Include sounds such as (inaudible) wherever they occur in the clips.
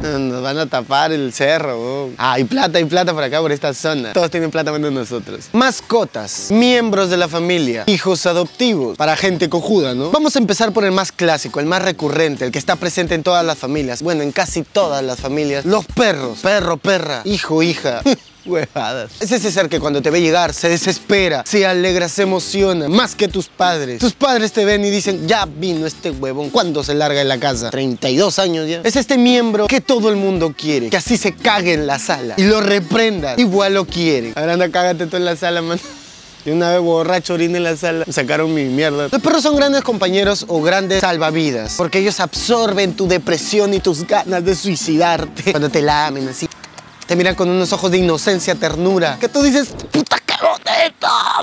(laughs) Nos van a tapar el cerro. Ah, hay plata, hay plata por acá, por esta zona. Todos tienen plata menos nosotros. Mascotas, miembros de la familia, hijos adoptivos, para gente cojuda, ¿no? Vamos a empezar por el más clásico, el más recurrente, el que está presente en todas las familias. Bueno, en casi todas las familias. Los perros. Perro, perra, hijo, hija. (laughs) Huevadas. Es ese ser que cuando te ve llegar se desespera, se alegra, se emociona, más que tus padres. Tus padres te ven y dicen, ya vino este huevón, ¿cuándo se larga de la casa? 32 años ya. Es este miembro que todo el mundo quiere, que así se cague en la sala y lo reprendas, igual lo quiere. Ahora anda, cágate tú en la sala, man. (laughs) Y una vez borracho orina en la sala, sacaron mi mierda. Los perros son grandes compañeros o grandes salvavidas, porque ellos absorben tu depresión y tus ganas de suicidarte. Cuando te lamen así, te miran con unos ojos de inocencia, ternura, que tú dices, puta, qué.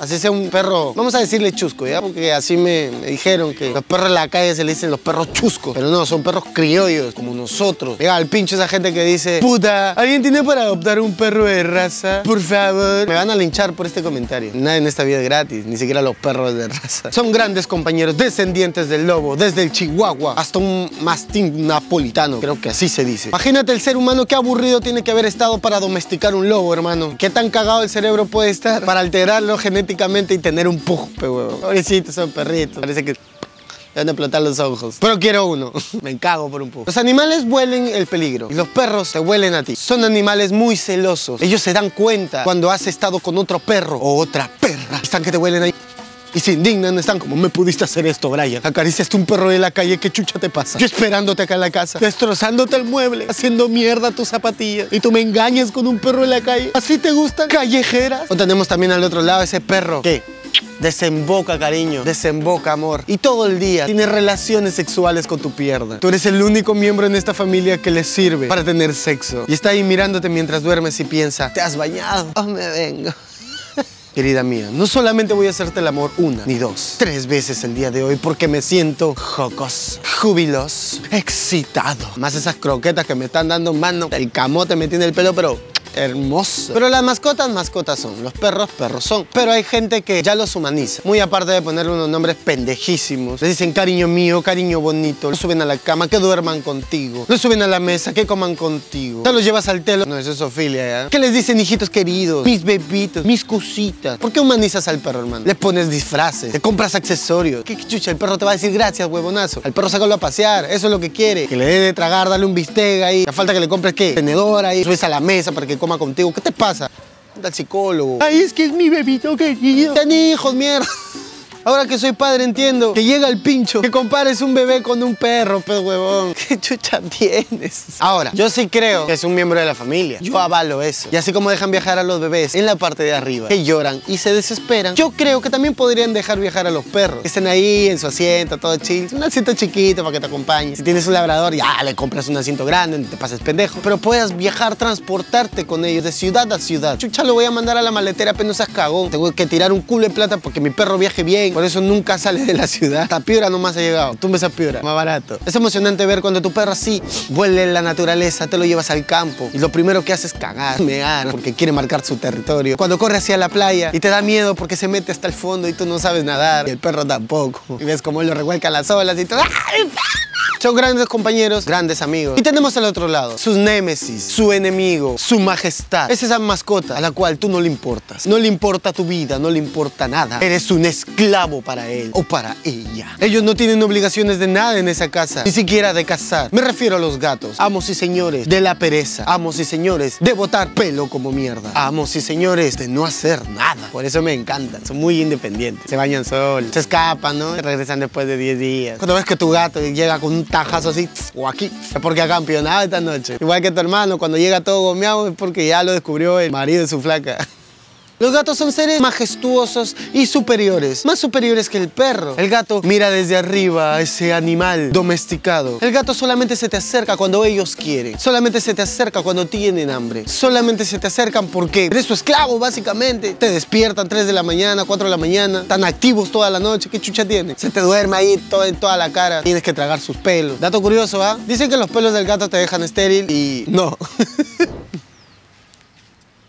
Así sea un perro, vamos a decirle chusco, ¿ya? Porque así me, dijeron que los perros en la calle se le dicen los perros chuscos, pero no, son perros criollos, como nosotros. Llega al pincho esa gente que dice, puta, ¿alguien tiene para adoptar un perro de raza? Por favor. Me van a linchar por este comentario. Nada en esta vida es gratis, ni siquiera los perros de raza. Son grandes compañeros, descendientes del lobo, desde el chihuahua hasta un mastín napolitano, creo que así se dice. Imagínate el ser humano qué aburrido tiene que haber estado para domesticar un lobo, hermano. Qué tan cagado el cerebro puede estar para alterarlo genéticamente y tener un pupe, huevón. Pobrecitos son perritos. Parece que le van a explotar los ojos. Pero quiero uno. (laughs) Me cago por un poco. Los animales huelen el peligro y los perros te huelen a ti. Son animales muy celosos. Ellos se dan cuenta cuando has estado con otro perro o otra perra. Están que te huelen ahí. Y se indignan, están como, me pudiste hacer esto, Brian. Acariciaste un perro de la calle, ¿qué chucha te pasa? Yo esperándote acá en la casa, destrozándote el mueble, haciendo mierda tus zapatillas. Y tú me engañas con un perro de la calle. ¿Así te gustan? ¿Callejeras? O tenemos también al otro lado ese perro que Desemboca cariño, desemboca amor. Y todo el día tiene relaciones sexuales con tu pierna. Tú eres el único miembro en esta familia que le sirve para tener sexo. Y está ahí mirándote mientras duermes y piensa, ¿te has bañado? Oh, me vengo. Querida mía, no solamente voy a hacerte el amor una, ni dos, tres veces el día de hoy porque me siento jocos, jubiloso, excitado. Más esas croquetas que me están dando mano, el camote me tiene el pelo, pero hermoso. Pero las mascotas, mascotas son. Los perros, perros son. Pero hay gente que ya los humaniza. Muy aparte de ponerle unos nombres pendejísimos. Les dicen cariño mío, cariño bonito. Los suben a la cama, que duerman contigo. Los suben a la mesa, que coman contigo. Te los llevas al telo. No, es Ofilia, ¿ya? ¿Qué les dicen, hijitos queridos? Mis bebitos, mis cositas. ¿Por qué humanizas al perro, hermano? Le pones disfraces, le compras accesorios. ¿Qué chucha? El perro te va a decir gracias, huevonazo. Al perro sácalo a pasear. Eso es lo que quiere. Que le dé de tragar, dale un bistec ahí. La falta que le compres, ¿qué? Tenedor ahí. Subes a la mesa para que coma contigo. ¿Qué te pasa? Anda al psicólogo. Ay, es que es mi bebito querido. Ten hijos, mierda. Ahora que soy padre entiendo que llega el pincho, que compares un bebé con un perro, pues huevón. (laughs) ¿Qué chucha tienes? Ahora, yo sí creo que es un miembro de la familia. Yo avalo eso. Y así como dejan viajar a los bebés en la parte de arriba, que lloran y se desesperan, yo creo que también podrían dejar viajar a los perros. Que estén ahí en su asiento, todo chill. Un asiento chiquito para que te acompañe. Si tienes un labrador, ya le compras un asiento grande, no te pases pendejo. Pero puedas viajar, transportarte con ellos de ciudad a ciudad. Chucha, lo voy a mandar a la maletera, apenas seas cagón. Tengo que tirar un culo de plata porque mi perro viaje bien. Por eso nunca sale de la ciudad. Hasta Piura nomás ha llegado. Tumbes a Piura, más barato. Es emocionante ver cuando tu perro así vuelve en la naturaleza, te lo llevas al campo y lo primero que hace es cagar, mear, porque quiere marcar su territorio. Cuando corre hacia la playa y te da miedo porque se mete hasta el fondo y tú no sabes nadar, y el perro tampoco. Y ves cómo él lo revuelca las olas y tú... ¡Ay, son grandes compañeros, grandes amigos. Y tenemos al otro lado, sus némesis, su enemigo, su majestad. Es esa mascota a la cual tú no le importas. No le importa tu vida, no le importa nada. Eres un esclavo para él o para ella. Ellos no tienen obligaciones de nada en esa casa, ni siquiera de cazar. Me refiero a los gatos, amos y señores de la pereza, amos y señores de botar pelo como mierda, amos y señores de no hacer nada. Por eso me encantan, son muy independientes. Se bañan solos, se escapan, ¿no? Regresan después de 10 días. Cuando ves que tu gato llega con un tajazo así, o aquí, porque ha campeonado esta noche. Igual que tu hermano, cuando llega todo gomeado es porque ya lo descubrió el marido de su flaca. (laughs) Los gatos son seres majestuosos y superiores, más superiores que el perro. El gato mira desde arriba a ese animal domesticado. El gato solamente se te acerca cuando ellos quieren. Solamente se te acerca cuando tienen hambre. Solamente se te acercan porque eres su esclavo, básicamente. Te despiertan 3 de la mañana, 4 de la mañana, están activos toda la noche. ¿Qué chucha tiene? Se te duerme ahí todo, en toda la cara. Tienes que tragar sus pelos. Dato curioso, ¿ah? Dicen que los pelos del gato te dejan estéril y no. (laughs)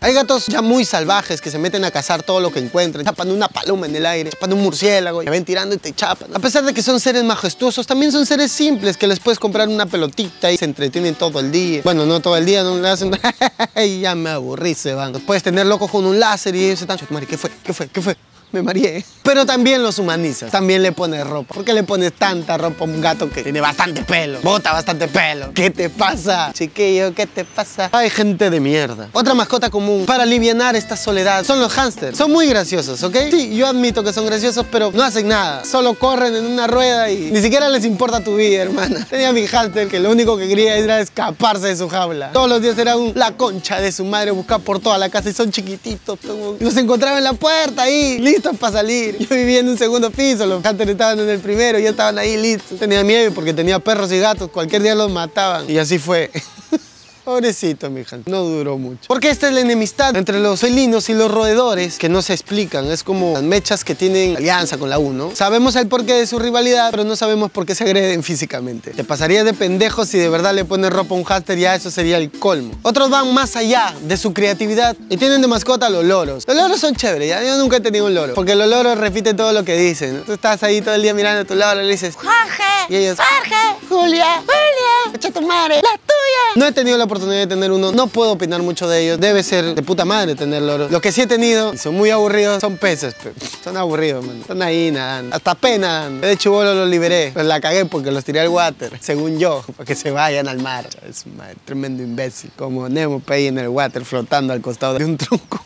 Hay gatos ya muy salvajes que se meten a cazar todo lo que encuentran, chapan una paloma en el aire, chapan un murciélago, te ven tirando y te chapan. A pesar de que son seres majestuosos, también son seres simples que les puedes comprar una pelotita y se entretienen todo el día. Bueno, no todo el día, no le hacen... (laughs) ya me aburrí, se van. Puedes tener locos con un láser y ellos están... ¿Qué fue? ¿Qué fue? ¿Qué fue? Me mareé. Pero también los humanizas. También le pones ropa. ¿Por qué le pones tanta ropa a un gato que tiene bastante pelo? Bota bastante pelo. ¿Qué te pasa? Chiquillo, ¿qué te pasa? Hay gente de mierda. Otra mascota común para aliviar esta soledad son los hámsters. Son muy graciosos, ¿ok? Sí, yo admito que son graciosos, pero no hacen nada. Solo corren en una rueda y ni siquiera les importa tu vida, hermana. (laughs) Tenía mi hámster que lo único que quería era escaparse de su jaula. Todos los días era un, la concha de su madre buscar por toda la casa y son chiquititos. Los encontraba en la puerta ahí, listo para salir. Yo vivía en un segundo piso, los hunters estaban en el primero, ya estaban ahí listos. Tenía miedo porque tenía perros y gatos, cualquier día los mataban. Y así fue. (laughs) Pobrecito, mi hija. No duró mucho. Porque esta es la enemistad entre los felinos y los roedores que no se explican. Es como las mechas que tienen alianza con la uno. Sabemos el porqué de su rivalidad, pero no sabemos por qué se agreden físicamente. Te pasaría de pendejo si de verdad le pones ropa a un hámster, ya eso sería el colmo. Otros van más allá de su creatividad y tienen de mascota los loros. Los loros son chéveres, ¿ya? Yo nunca he tenido un loro. Porque los loros repiten todo lo que dicen. Tú estás ahí todo el día mirando a tu loro y le dices... Jorge. Y ellos... Jorge. Julia. Julia. Echa tu madre. La tuya. No he tenido la oportunidad de tener uno, no puedo opinar mucho de ellos. Debe ser de puta madre tener loros. Lo que sí he tenido, son muy aburridos, son peces. Son aburridos, man. Están ahí nadando. Hasta pena De hecho, vos los liberé. Pero la cagué porque los tiré al water, según yo, (laughs) para que se vayan al mar. Es un tremendo imbécil. Como Nemo ahí en el water flotando al costado de un (laughs) tronco.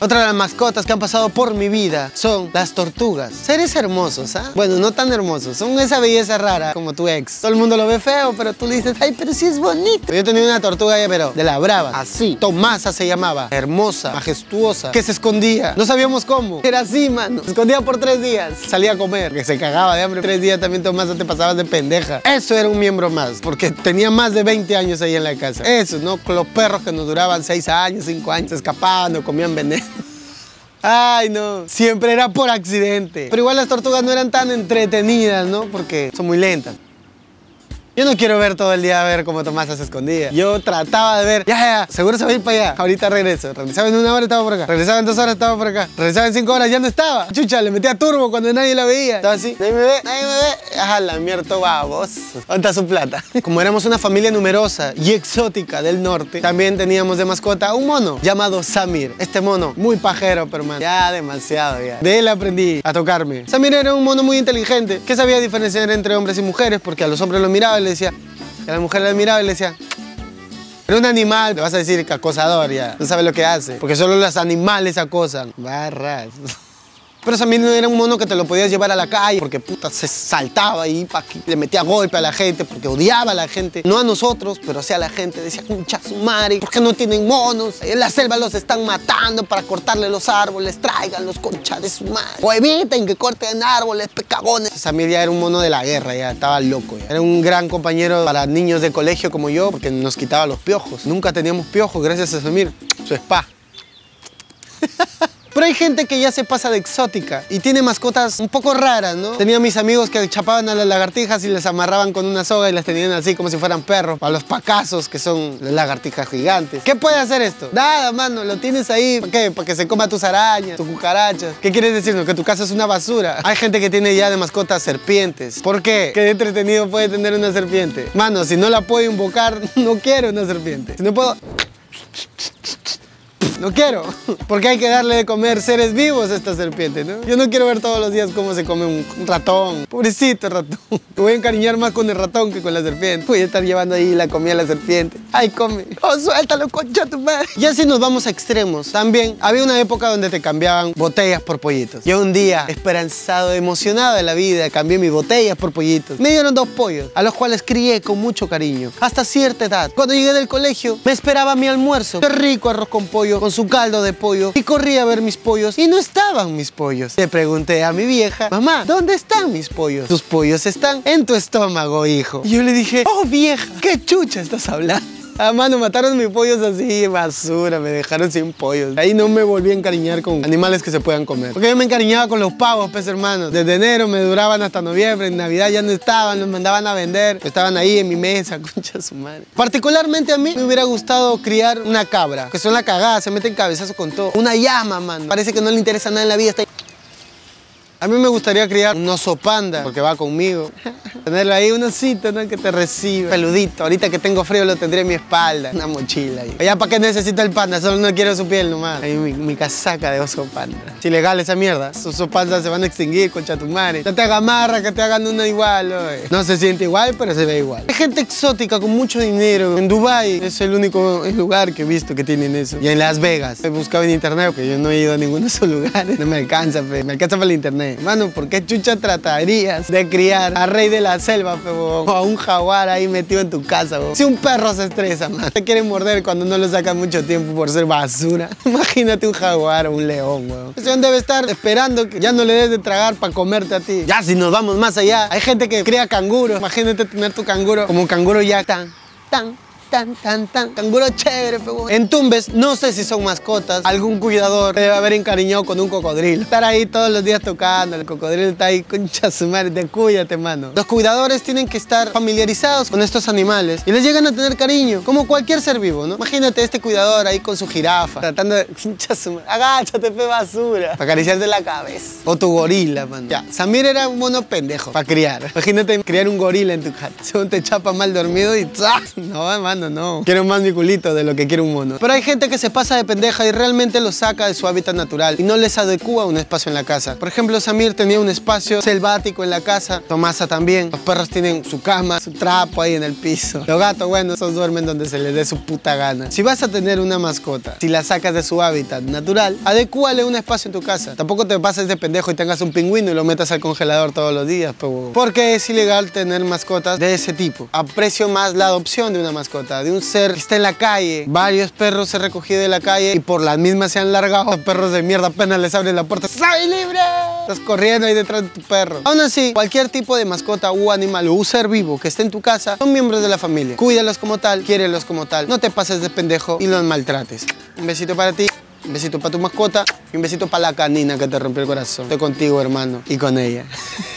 Otra de las mascotas que han pasado por mi vida son las tortugas. Seres hermosos, ¿ah? Bueno, no tan hermosos. Son esa belleza rara como tu ex. Todo el mundo lo ve feo, pero tú le dices, ay, pero sí es bonito. Yo tenía una tortuga ya, pero de la brava. Así. Tomasa se llamaba. Hermosa, majestuosa, que se escondía. No sabíamos cómo. Era así, mano. Se escondía por tres días. Salía a comer, que se cagaba de hambre. Tres días también Tomasa te pasabas de pendeja. Eso era un miembro más, porque tenía más de 20 años ahí en la casa. Eso, ¿no? Los perros que nos duraban 6 años, 5 años, se escapaban, comían Ay, no. Siempre era por accidente. Pero igual las tortugas no eran tan entretenidas, ¿no? Porque son muy lentas. Yo no quiero ver todo el día a ver cómo Tomasa se escondía. Yo trataba de ver, ya, ya, seguro se va a ir para allá. Ahorita regreso. Regresaba en una hora, estaba por acá. Regresaba en dos horas, estaba por acá. Regresaba en cinco horas, ya no estaba. Chucha, le metía turbo cuando nadie la veía. Estaba así, nadie me ve, nadie me ve. Ajá, la mierda, babos. ¿Dónde está su plata? (laughs) Como éramos una familia numerosa y exótica del norte, también teníamos de mascota un mono llamado Samir. Este mono, muy pajero, pero man, ya demasiado ya. De él aprendí a tocarme. Samir era un mono muy inteligente que sabía diferenciar entre hombres y mujeres porque a los hombres los miraba le decía, y a la mujer le miraba y le decía, era un animal, te vas a decir que acosador ya, no sabes lo que hace, porque solo los animales acosan. Barras. (laughs) Pero también era un mono que te lo podías llevar a la calle porque puta se saltaba ahí, le metía golpe a la gente porque odiaba a la gente. No a nosotros, pero sí a la gente. Decía, concha su madre, ¿por qué no tienen monos? En la selva los están matando para cortarle los árboles. Traigan los conchas de su madre. O eviten que corten árboles, pecagones. Samir ya era un mono de la guerra, ya estaba loco. Era un gran compañero para niños de colegio como yo porque nos quitaba los piojos. Nunca teníamos piojos gracias a Samir, su spa. (laughs) Pero hay gente que ya se pasa de exótica y tiene mascotas un poco raras, ¿no? Tenía mis amigos que chapaban a las lagartijas y les amarraban con una soga y las tenían así como si fueran perros. A los pacazos, que son lagartijas gigantes. ¿Qué puede hacer esto? Nada, mano, lo tienes ahí. ¿Para qué? Para que se coma tus arañas, tus cucarachas. ¿Qué quieres decir? Que tu casa es una basura. Hay gente que tiene ya de mascotas serpientes. ¿Por qué? ¿Qué entretenido puede tener una serpiente? Mano, si no la puedo invocar, (laughs) no quiero una serpiente. Si no puedo... No quiero, porque hay que darle de comer seres vivos a esta serpiente, ¿no? Yo no quiero ver todos los días cómo se come un ratón. Pobrecito ratón. Me voy a encariñar más con el ratón que con la serpiente. Voy a estar llevando ahí la comida a la serpiente. ¡Ay, come! ¡Oh, suéltalo, concha tu madre! Y así nos vamos a extremos. También había una época donde te cambiaban botellas por pollitos. Yo un día, esperanzado, emocionado de la vida, cambié mis botellas por pollitos. Me dieron dos pollos, a los cuales crié con mucho cariño. Hasta cierta edad. Cuando llegué del colegio, me esperaba mi almuerzo. Qué rico arroz con pollo con su caldo de pollo y corrí a ver mis pollos y no estaban mis pollos. Le pregunté a mi vieja, mamá, ¿dónde están mis pollos? Tus pollos están en tu estómago, hijo. Y yo le dije, oh vieja, ¿qué chucha estás hablando? Ah, mano, mataron mis pollos así, basura, me dejaron sin pollos. Ahí no me volví a encariñar con animales que se puedan comer. Porque yo me encariñaba con los pavos, pues hermano. Desde enero me duraban hasta noviembre, en Navidad ya no estaban, los mandaban a vender. Estaban ahí en mi mesa, (laughs) concha su madre. Particularmente a mí me hubiera gustado criar una cabra, que son la cagada, se meten cabezazos con todo. Una llama, mano. Parece que no le interesa nada en la vida, está a mí me gustaría criar un oso panda, porque va conmigo. Tenerlo ahí, un osito, ¿no? Que te reciba. Peludito. Ahorita que tengo frío lo tendré en mi espalda. Una mochila ahí. ¿para qué necesito el panda? Solo no quiero su piel nomás. Ahí mi, casaca de oso panda. Es ilegal esa mierda. Esos osos pandas se van a extinguir, concha tu madre. No te hagan marra, que te hagan una igual, oye. No se siente igual, pero se ve igual. Hay gente exótica con mucho dinero. En Dubai es el único lugar que he visto que tienen eso. Y en Las Vegas. He buscado en internet, porque yo no he ido a ninguno de esos lugares. No me alcanza, fe. Me alcanza para el internet. Mano, ¿por qué chucha tratarías de criar a rey de la selva, o a un jaguar ahí metido en tu casa, Si un perro se estresa, man, te quiere morder cuando no lo saca mucho tiempo por ser basura. (laughs) Imagínate un jaguar o un león, weón. Ese debe estar esperando que ya no le des de tragar para comerte a ti. Ya, si nos vamos más allá, hay gente que cría canguros. Imagínate tener tu canguro como un canguro ya tan, tan, tan, tan, tan. Canguro chévere, pero En Tumbes, no sé si son mascotas. Algún cuidador debe haber encariñado con un cocodrilo. Estar ahí todos los días tocando. El cocodrilo está ahí, concha su madre, te cuídate, mano. Los cuidadores tienen que estar familiarizados con estos animales y les llegan a tener cariño, como cualquier ser vivo, ¿no? Imagínate este cuidador ahí con su jirafa, tratando de. (laughs) Concha su madre. Agáchate, fe basura. Para acariciarte la cabeza. O tu gorila, mano. Ya, Samir era un mono pendejo para criar. Imagínate criar un gorila en tu casa. (laughs) Según te chapa mal dormido y. No, mano no. Quiero más mi culito de lo que quiere un mono. Pero hay gente que se pasa de pendeja y realmente lo saca de su hábitat natural y no les adecua un espacio en la casa. Por ejemplo, Samir tenía un espacio selvático en la casa, Tomasa también. Los perros tienen su cama, su trapo ahí en el piso. Los gatos, bueno, esos duermen donde se les dé su puta gana. Si vas a tener una mascota, si la sacas de su hábitat natural, adecúale un espacio en tu casa. Tampoco te pases de pendejo y tengas un pingüino y lo metas al congelador todos los días, porque es ilegal tener mascotas de ese tipo. Aprecio más la adopción de una mascota de un ser que está en la calle. Varios perros se recogido de la calle y por las mismas se han largado. perros de mierda apenas les abren la puerta. ¡Soy libre! Estás corriendo ahí detrás de tu perro. Aún así, cualquier tipo de mascota u animal o ser vivo que esté en tu casa son miembros de la familia. Cuídalos como tal, quiérelos como tal. No te pases de pendejo y los maltrates. Un besito para ti. Un besito para tu mascota y un besito para la canina que te rompió el corazón. Estoy contigo, hermano, y con ella. (laughs)